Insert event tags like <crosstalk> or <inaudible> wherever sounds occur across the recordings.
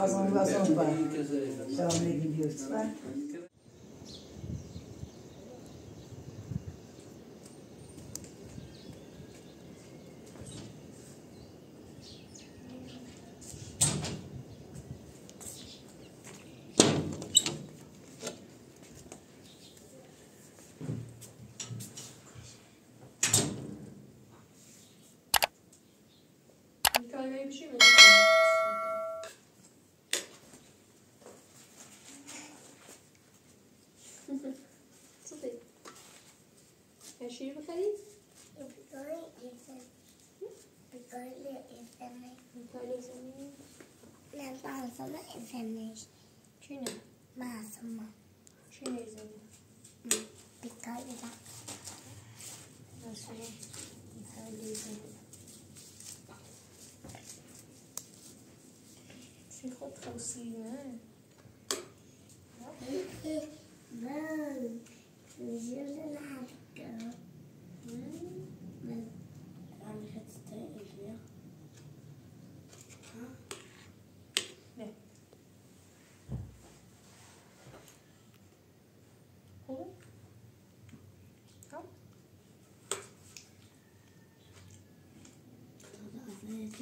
Vazon vazon give Şahane a Ben Yaşayı to Yukarı izlemek. Yukarı izlemek. to izlemek. Ben masuma izlemek. to Masuma. Şunu izlemek. Yukarı to Masuma. Yukarı izlemek. C'est to trop aussi, hein? Ben, to l'ai.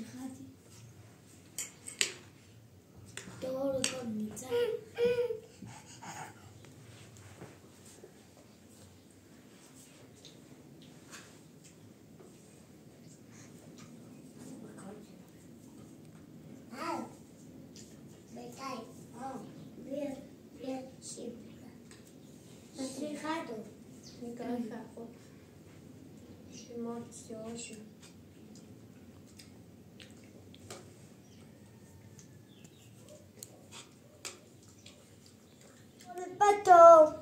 נחרדתי. קראו לו קוד ניצן. Thank you. Toronto.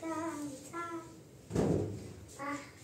time. Bye.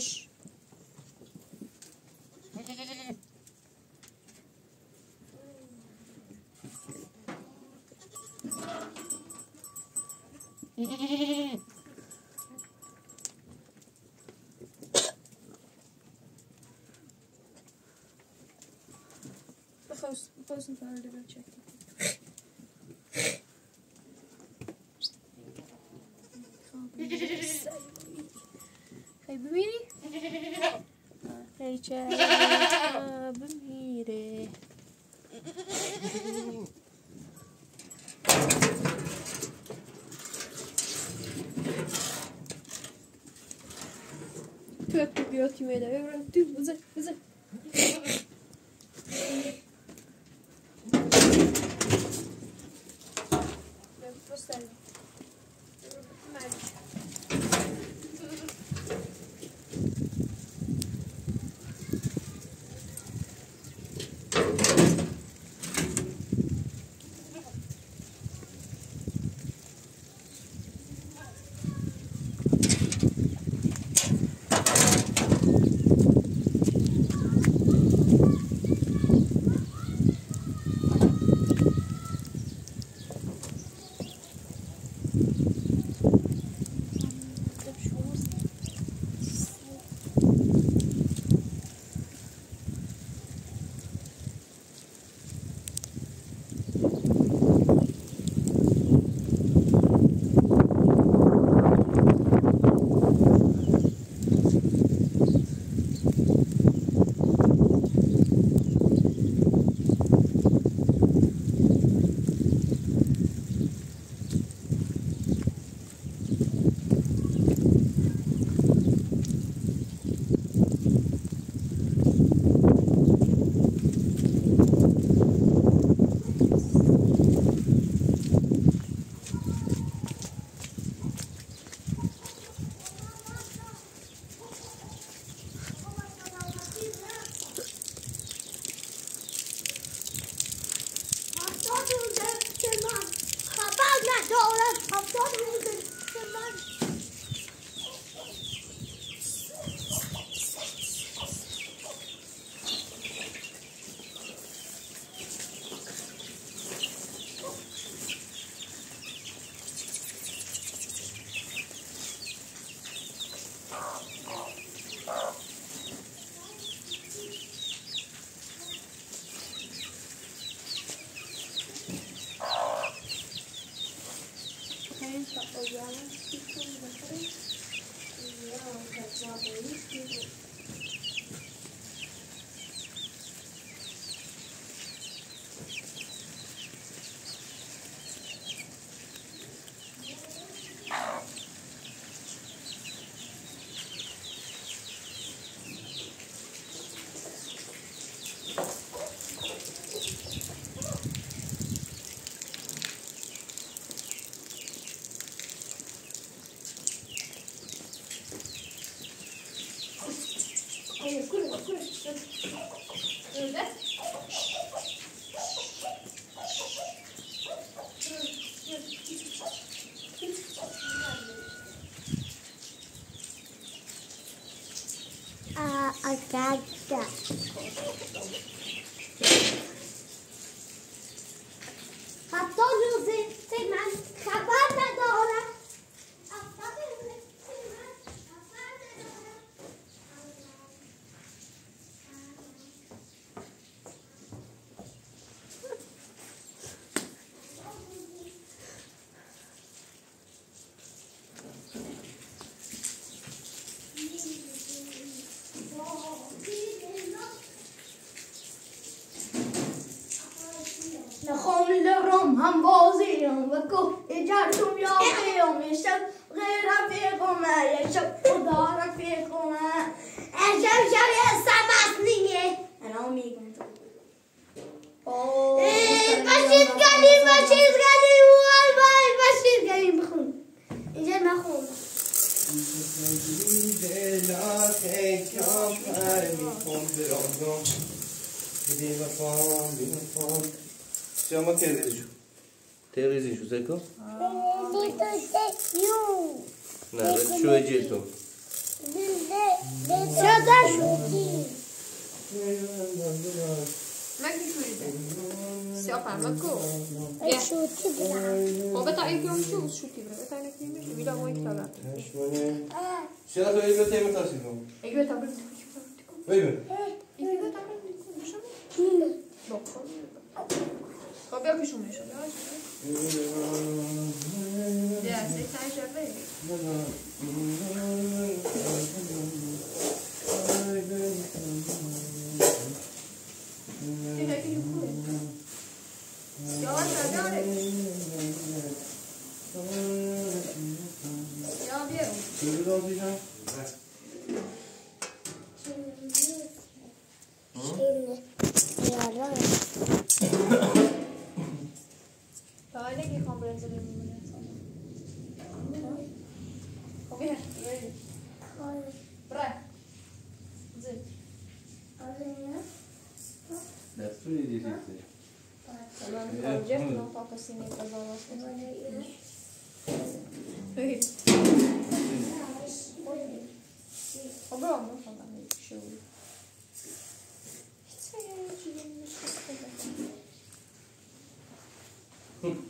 Push. Close, close and fire to go check. it? جواب میره Как ты бьет меня, я говорю, ты за, за. اوفه ماكو يا هو بطايق يوم شو كبيره هاي لكيمه يريدها وين طلب 80 شلفه اي بطايقه تسوي اي بطاقه مشومه مين طب طب اكو مشومه شغله دي هسه هاي شباب لا لا Hm.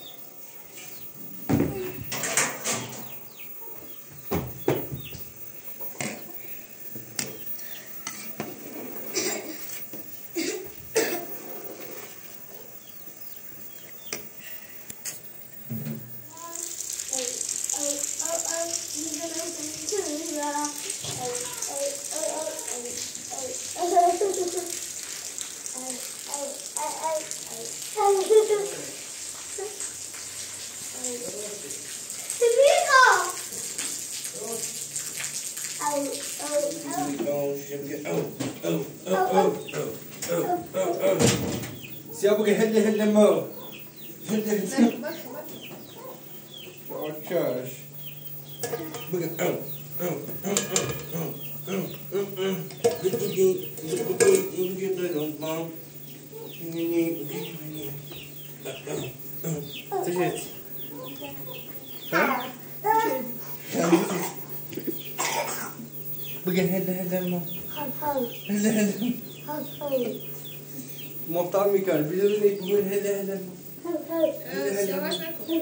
mort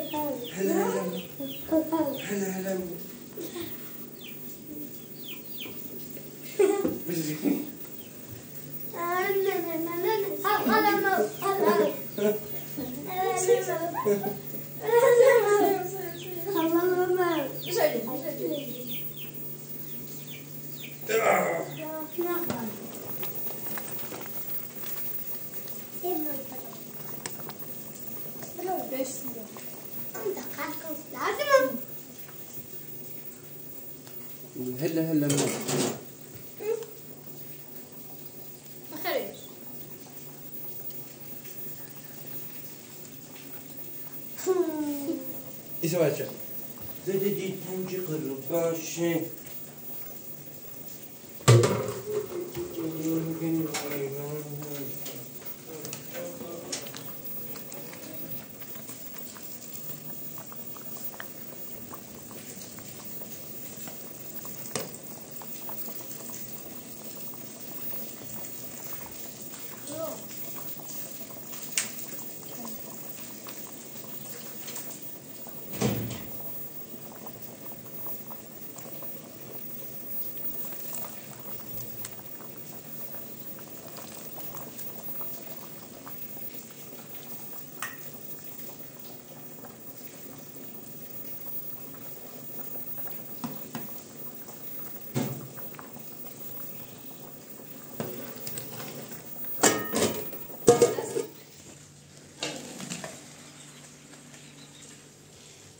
هلا هلا هلا هلا Beş lira. هلا هلا ما خرج <laughs> إيش واجه وجهك؟ زدت تنجق الرباشة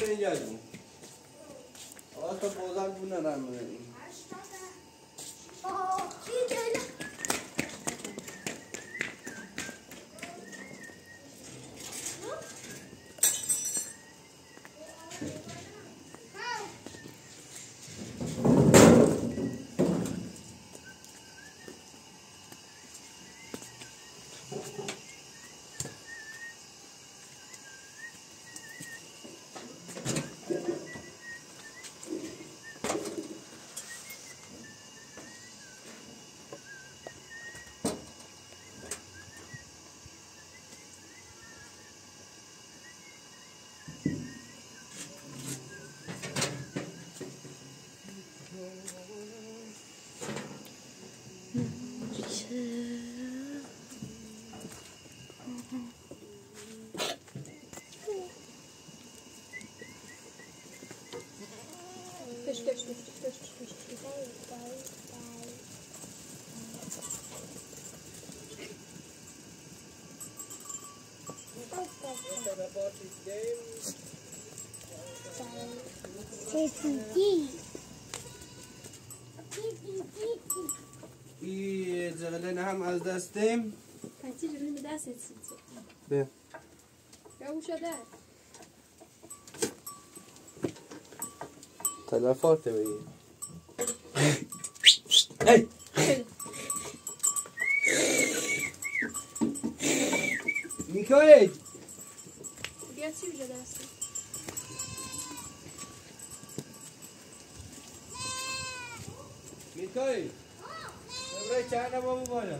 tira a voz aí, Jadinho. A И جغلين هم از دستیم. پتی جغلين به دست سیتی به یا وشده تلفات بگی میکایل. بیا چی بجا دست؟ میکایل. نبرای چهر نبابو بالا.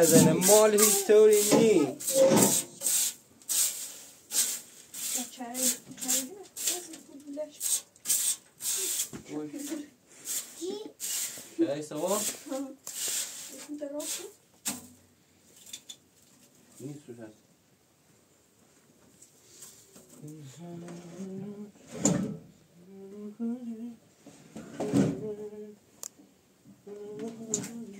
از animal history É isso, ó. it já. Thank you.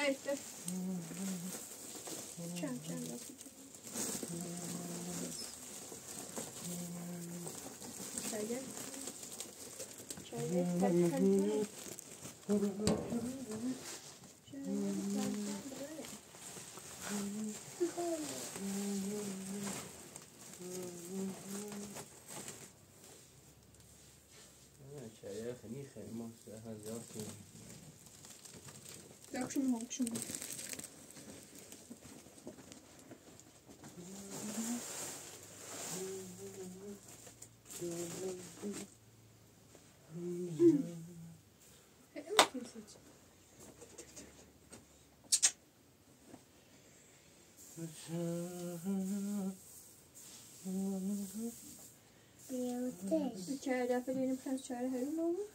Evet, dur. Çam, çam, nasıl çam? Çay gel. Çay gel. Hadi, hadi, hadi. Çay gel, çay gel, böyle. چای خیلی خیلی ما هزار Yok şunu ol, şunu. E, Çay defa benim prens çay her gün olur.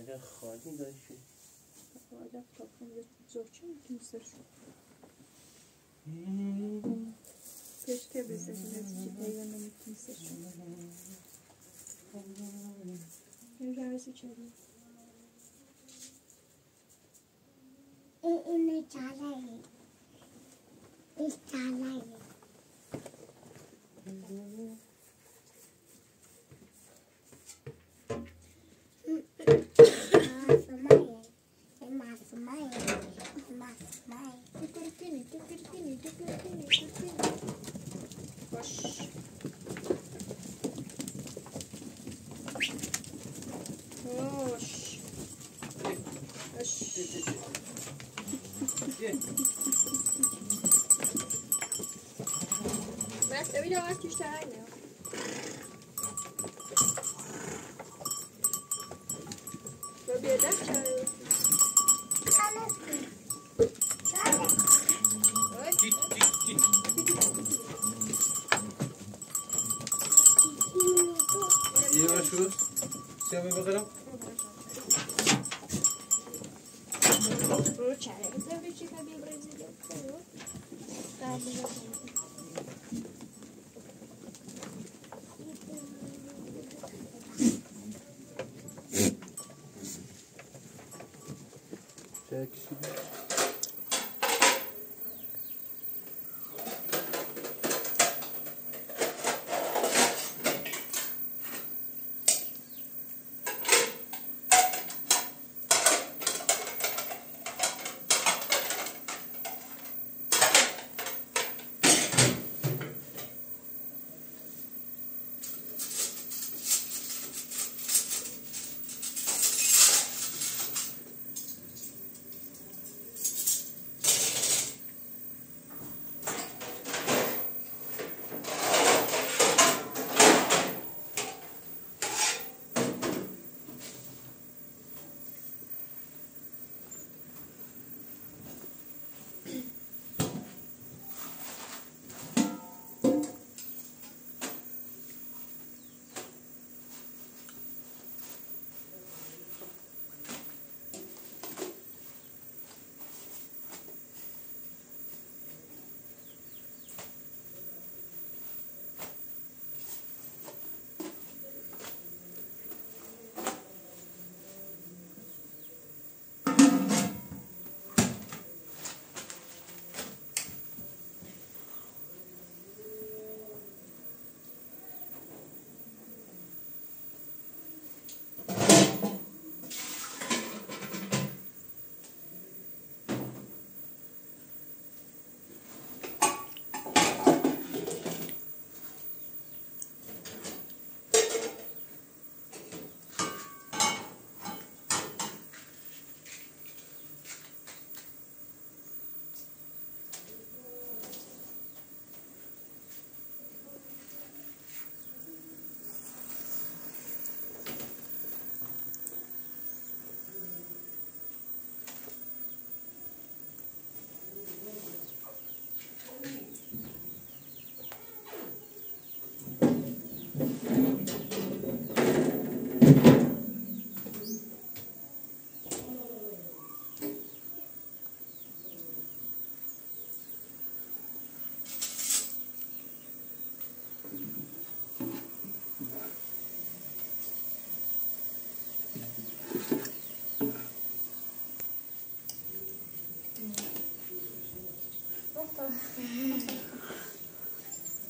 اگر خواهی داشتی Zor kimse. Keşke biz de biraz eğlenelim kimse. Biraz içelim. ini cara ini ini cara ini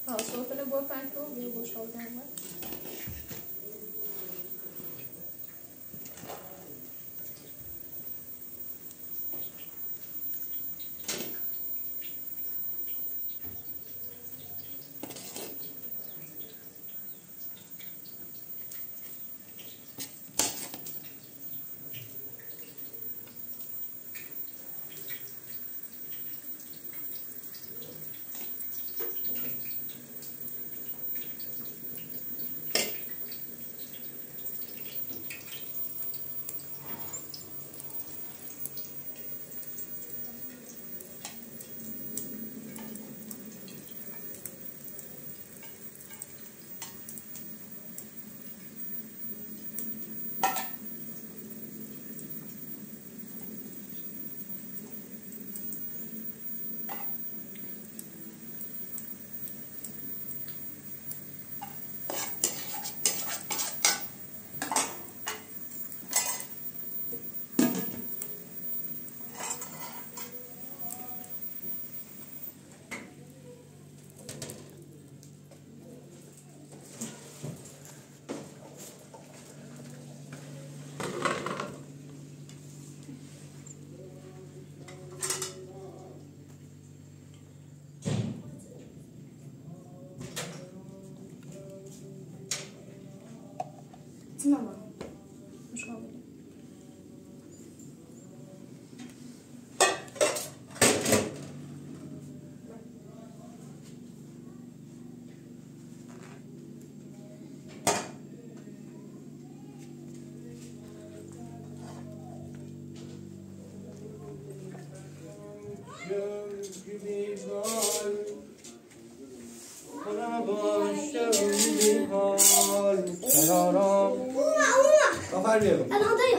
Ó, o sopro ele é boa parte do ouvido, vou soltar agora. Sinema. Ariel. Another.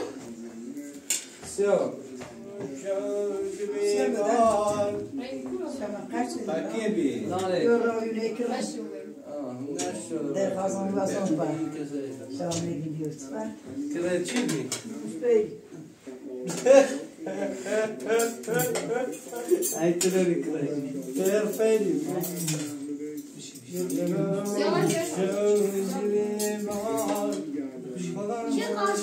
So. تركيبي يورو يليك ده خاصم باسون با شامي جديوت با كده تشيبي اي تروري كده تير فيلي يا Yavaş.